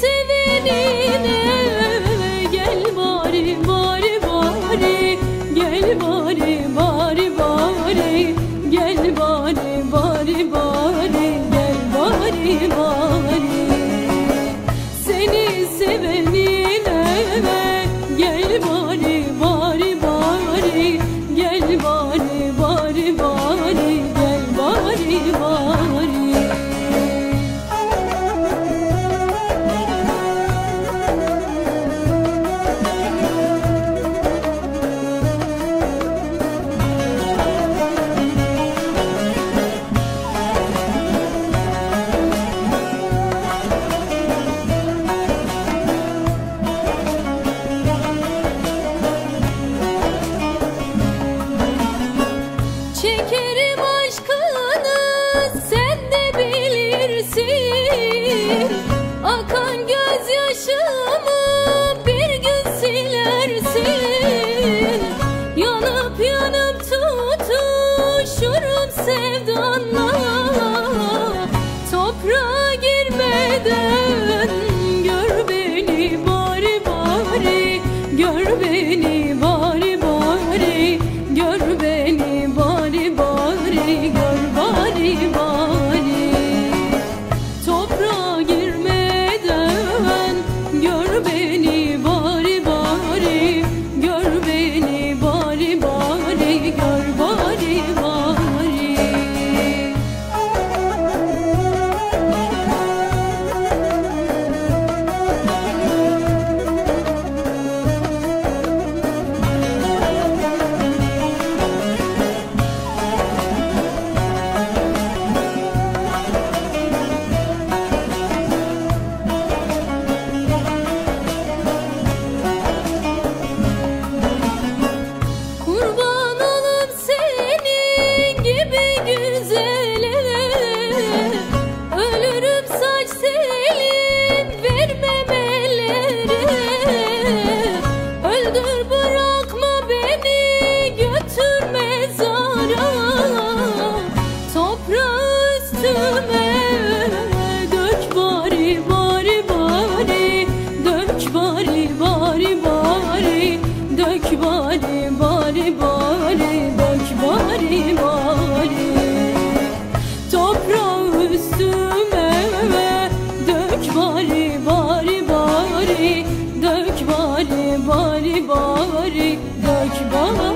seveni Akan gözyaşımı bir gün silersin. Yanıp yanıp tutuşurum sevdanla. Toprağa girmeden gör beni bari bari Gör beni bari bari Gör beni bari bari Gör bari bari bari bari bari dök bari bari. Toprağı üstüme dök bari bari bari. Dök bari bari bari dök bari.